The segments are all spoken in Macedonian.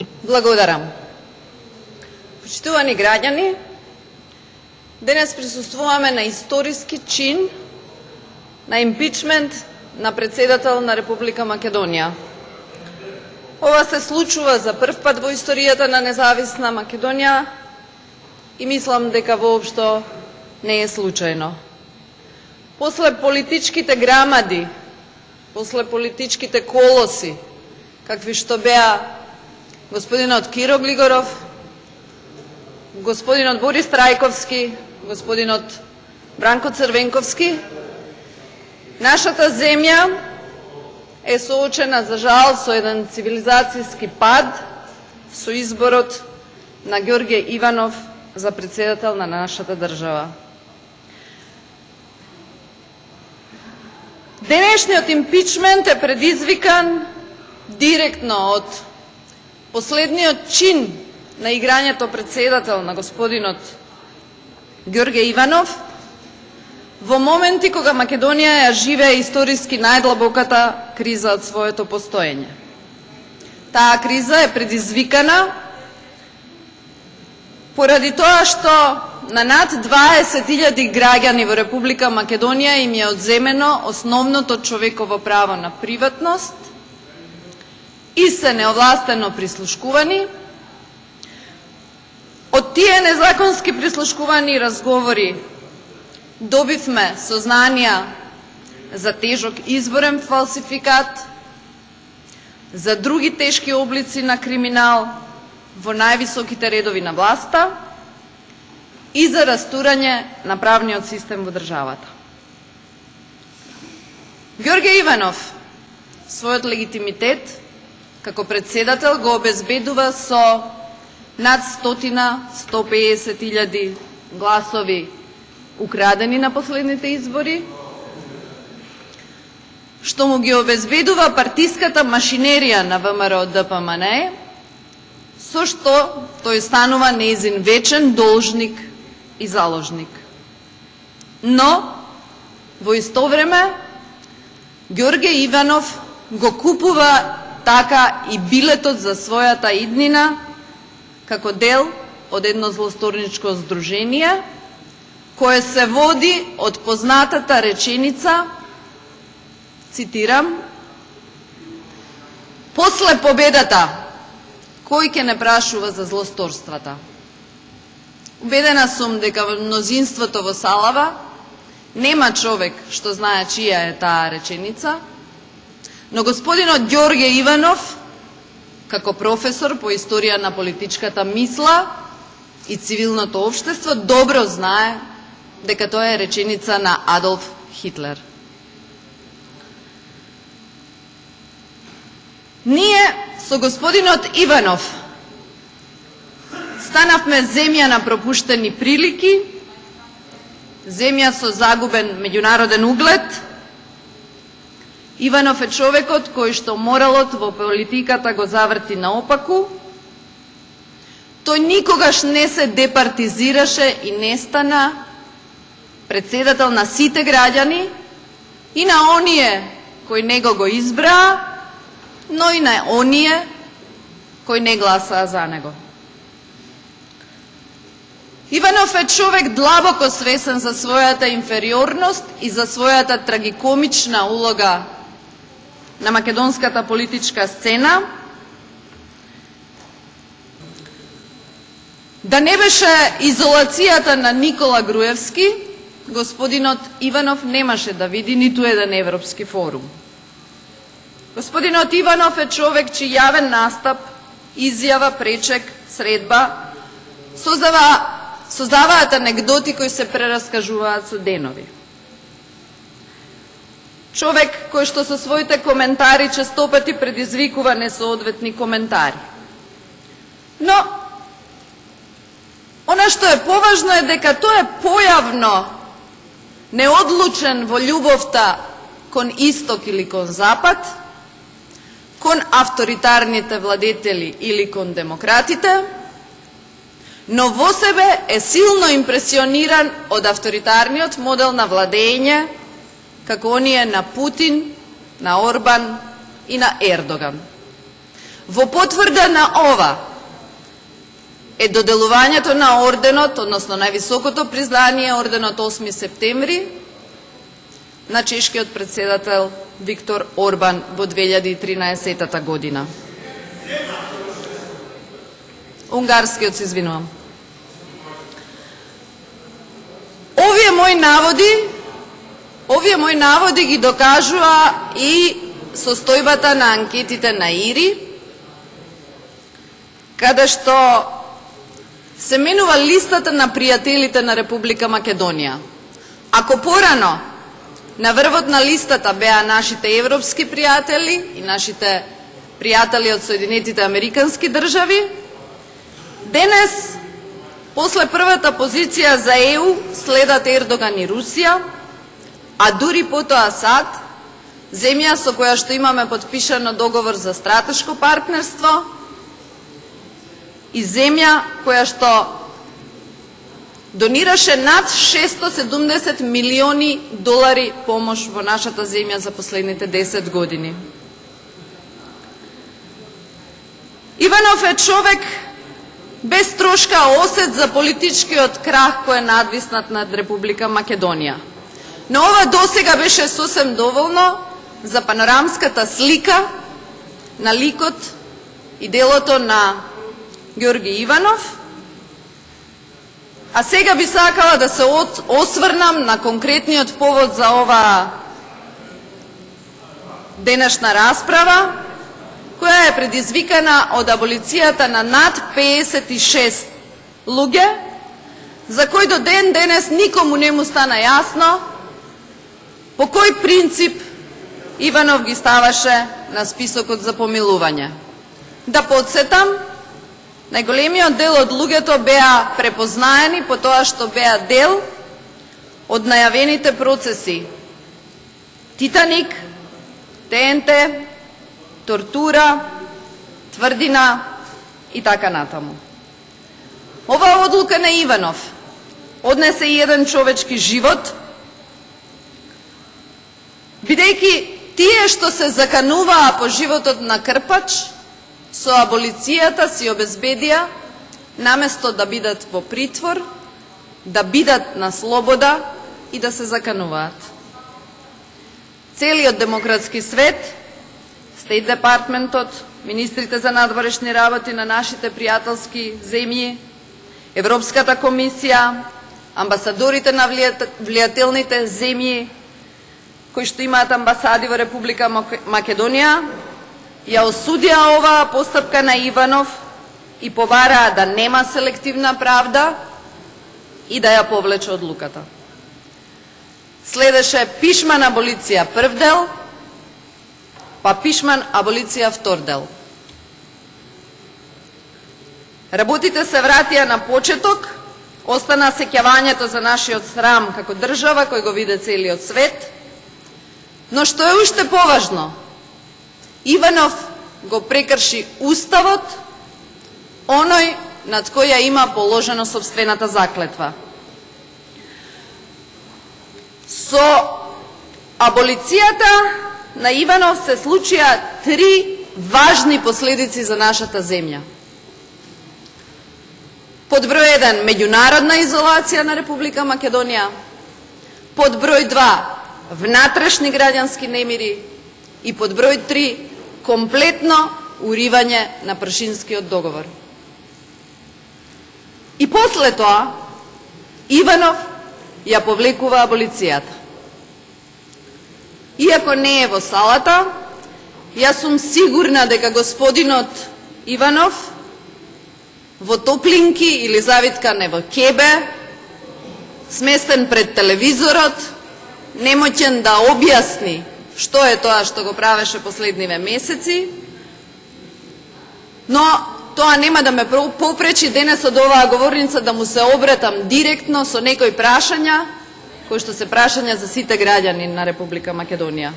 Благодарам. Почитувани граѓани, денес присуствуваме на историски чин на импичмент на председател на Република Македонија. Ова се случува за прв пат во историјата на независна Македонија и мислам дека воопшто не е случајно. После политичките грамади, после политичките колоси, какви што беа господинот Киро Глигоров, господинот Борис Трајковски, господинот Бранко Црвенковски, нашата земја е соочена за жал со еден цивилизацијски пад со изборот на Ѓорѓе Иванов за председател на нашата држава. Денешниот импичмент е предизвикан директно од последниот чин на играњето председател на господинот Ѓорѓе Иванов во моменти кога Македонија ја живее историски најдлабоката криза од своето постоење. Таа криза е предизвикана поради тоа што на над 20.000 граѓани во Република Македонија им е одземено основното човеково право на приватност и се неовластено прислушкувани. Од тие незаконски прислушкувани разговори добивме сознанија за тежок изборен фалсификат, за други тешки облици на криминал во највисоките редови на власта и за растурање на правниот систем во државата. Ѓорѓе Иванов својот легитимитет како председател го обезбедува со над стотина, 150 илјади гласови украдени на последните избори, што му ги обезбедува партиската машинерија на ВМРО ДПМН, со што тој станува неизин вечен должник и заложник. Но, во исто време, Ѓорге Иванов го купува така и билетот за својата иднина како дел од едно злосторничко здружение, кое се води од познатата реченица, цитирам, После победата, кој ќе не прашува за злосторствата? Убедена сум дека во мнозинството во Салава нема човек што знае чија е таа реченица, но господинот Ѓорѓе Иванов, како професор по историја на политичката мисла и цивилното обштество, добро знае дека тоа е реченица на Адолф Хитлер. Ние со господинот Иванов Станавме земја на пропуштени прилики, земја со загубен меѓународен углед. Иванов е човекот кој што моралот во политиката го заврти наопаку. Тој никогаш не се департизираше и не стана председател на сите граѓани и на оние кои него го избраа, но и на оние кои не гласаа за него. Иванов е човек длабоко свесен за својата инфериорност и за својата трагикомична улога на македонската политичка сцена. Да не беше изолацијата на Никола Груевски, господинот Иванов немаше да види ниту еден европски форум. Господинот Иванов е човек чиј јавен настап, изјава, пречек, средба создава создаваат анекдоти кои се прераскажуваат со денови. Човек кој што со своите коментари честопати предизвикува несоодветни коментари. Но, она што е поважно е дека тоа е појавно неодлучен во љубовта кон исток или кон запад, кон авторитарните владетели или кон демократите, но во себе е силно импресиониран од авторитарниот модел на владење, како оние на Путин, на Орбан и на Ердоган. Во потврда на ова е доделувањето на орденот, односно највисокото признание орденот 8 септември на чешкиот председател Виктор Орбан во 2013 година. Унгарскиот се извинувам. Овие мои наводи, овие мои наводи ги докажува и состојбата на анкетите на ИРИ, каде што се менува листата на пријателите на Република Македонија. Ако порано на врвот на листата беа нашите европски пријатели и нашите пријатели од Соединетите Американски држави, денес После првата позиција за ЕУ следат Ердоган и Русија, а дури потоа САД, земја со која што имаме подпишано договор за стратешко партнерство и земја која што донираше над 670 милиони долари помош во нашата земја за последните 10 години. Иванов е човек без трошка осет за политичкиот крах кој е надвиснат над Република Македонија. Но ова досега беше сосем доволно за панорамската слика на ликот и делото на Георги Иванов, а сега би сакала да се осврнам на конкретниот повод за ова денешна расправа, која е предизвикана од аболицијата на над 56 луѓе, за кој до ден денес никому не му стана јасно по кој принцип Иванов ги ставаше на списокот за помилување. Да подсетам, најголемиот дел од луѓето беа препознаени по тоа што беа дел од најавените процеси Титаник, ТНТ, тортура, тврдина и така натаму. Оваа одлука на Иванов однесе и еден човечки живот, бидејќи тие што се закануваа по животот на Крпач, со аболицијата си обезбедија, наместо да бидат во притвор, да бидат на слобода и да се закануваат. Целиот демократски свет Стейт Департментот, министрите за надворешни работи на нашите пријателски земји, Европската комисија, амбасадорите на влијателните земји кои што имаат амбасади во Република Македонија, ја осудија оваа постапка на Иванов и побараа да нема селективна правда и да ја повлече одлуката. Следеше пишман аболиција прв дел, па пишман аболиција втор дел. Работите се вратија на почеток, остана сеќавањето за нашиот срам како држава кој го виде целиот свет, но што е уште поважно, Иванов го прекрши уставот, оној над која има положено собствената заклетва. Со аболицијата на Иванов се случија три важни последици за нашата земја. Под број 1 меѓународна изолација на Република Македонија, под број 2 внатрешни граѓански немири и под број 3 комплетно уривање на Пршинскиот договор. И после тоа Иванов ја повлекува аболицијата. Иако не е во салата, јас сум сигурна дека господинот Иванов во топлинки или завиткане во кебе, сместен пред телевизорот, немоќен да објасни што е тоа што го правеше последниве месеци, но тоа нема да ме попречи денес од оваа говорница да му се обратам директно со некои прашања кои што се прашања за сите граѓани на Република Македонија.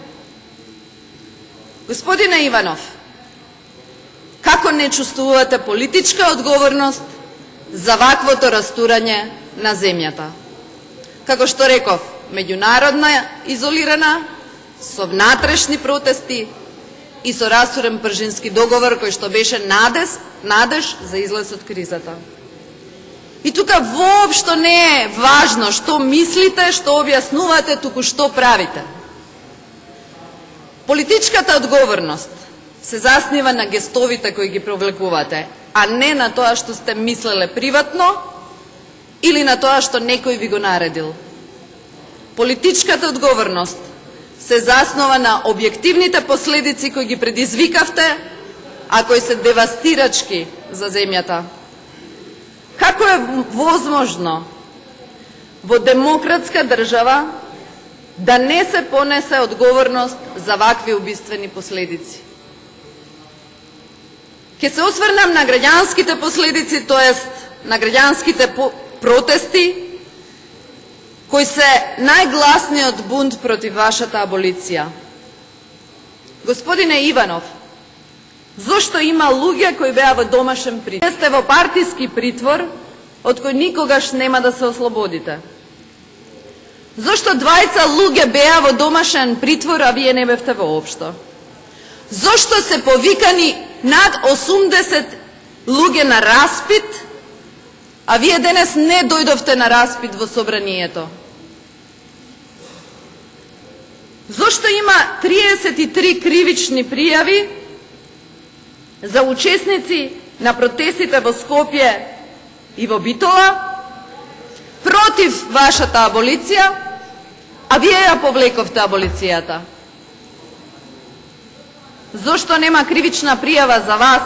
Господине Иванов, како не чувствувате политичка одговорност за ваквото растурање на земјата? Како што реков, меѓународна изолирана, со внатрешни протести, и со расурен пржински договор кој што беше надес, надеж за излез од кризата. И тука воопшто не е важно што мислите, што објаснувате, туку што правите. Политичката одговорност се заснива на гестовите кои ги провлекувате, а не на тоа што сте мислеле приватно или на тоа што некој ви го наредил. Политичката одговорност се заснова на објективните последици кои ги предизвикавте, а кои се девастирачки за земјата. Како е возможно во демократска држава да не се понесе одговорност за вакви убиствени последици? Ке се осврнам на граѓанските последици, тоест на граѓанските протести, кои се најгласниот бунт против вашата аболиција. Господине Иванов, зошто има луѓе кои беа во домашен притвор? Сте во партиски притвор, од кој никогаш нема да се ослободите. Зошто двајца луѓе беа во домашен притвор, а вие не бевте воопшто? Зошто се повикани над 80 луѓе на распит, а вие денес не дојдовте на распит во собранието? Зошто има 33 кривични пријави за учесници на протестите во Скопје и во Битола против вашата аболиција, а вие ја повлековте аболицијата? Зошто нема кривична пријава за вас,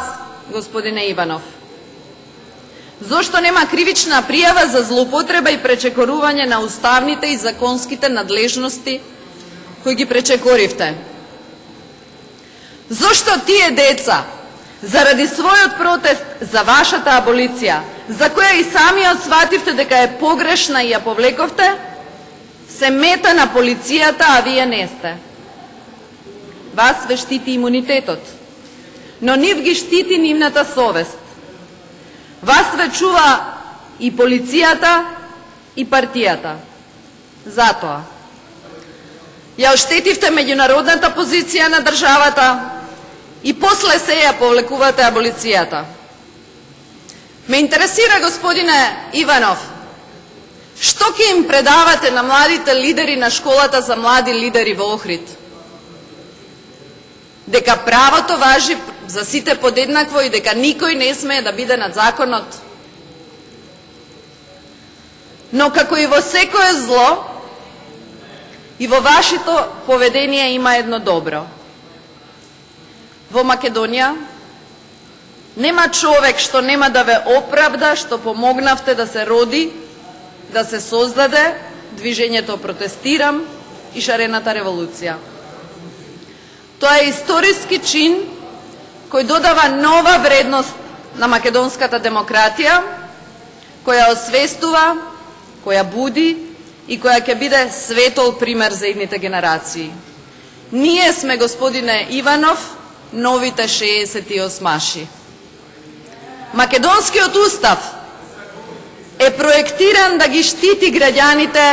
господине Иванов? Зошто нема кривична пријава за злоупотреба и пречекорување на уставните и законските надлежности кои ги пречекоривте. Зошто тие деца, заради својот протест за вашата аболиција, за која и самиот свативте дека е погрешна и ја повлековте, се мета на полицијата, а вие не сте. Вас ве штити имунитетот, но нив ги штити нивната совест. Вас ве чува и полицијата, и партијата. Затоа, ја оштетивте меѓународната позиција на државата и после се ја повлекувате аболицијата. Ме интересира, господине Иванов, што ќе им предавате на младите лидери на школата за млади лидери во Охрид? Дека правото важи за сите подеднакво и дека никој не смее да биде над законот? Но како и во секое зло, И во вашето поведение има едно добро. Во Македонија нема човек што нема да ве оправда што помогнавте да се роди, да се создаде движењето Протестирам и Шарената револуција. Тоа е историски чин кој додава нова вредност на македонската демократија, која освестува, која буди и која ќе биде светол пример за идните генерации. Ние сме, господине Иванов, новите 68-маши. Македонскиот устав е проектиран да ги штити граѓаните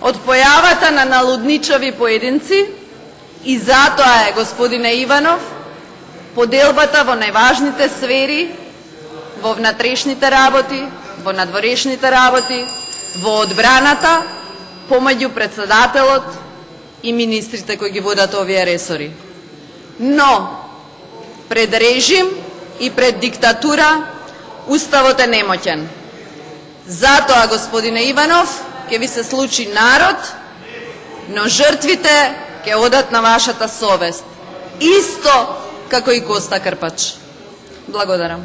од појавата на налудничави поединци и затоа е, господине Иванов, поделбата во најважните сфери, во внатрешните работи, во надворешните работи, во одбраната помеѓу председателот и министрите кои ги водат овие ресори. Но, пред режим и пред диктатура, Уставот е немоќен. Затоа, господине Иванов, ќе ви се случи народ, но жртвите ќе одат на вашата совест. Исто како и Коста Крпач. Благодарам.